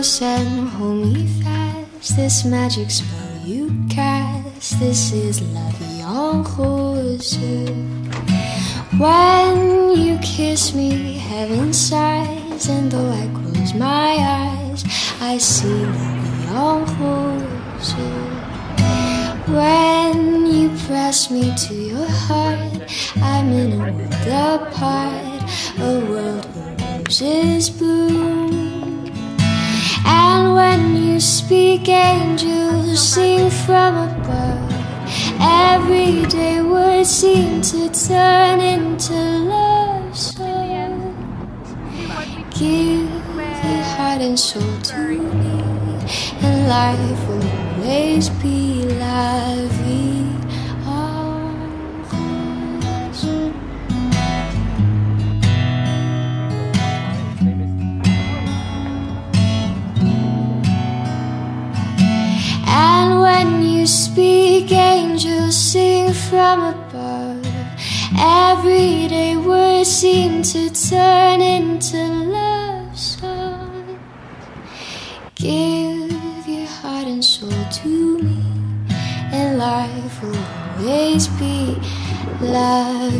close and hold me fast. This magic spell you cast. This is la vie en. When you kiss me, heaven sighs, and though I close my eyes, I see la vie en. When you press me to your heart, I'm in a world apart, a world where roses bloom. Speak, angels sing from above. Every day words seem to turn into love songs. Give your heart and soul to me, and life will always be la you speak, angels sing from above. Everyday words seem to turn into love songs. Give your heart and soul to me, and life will always be en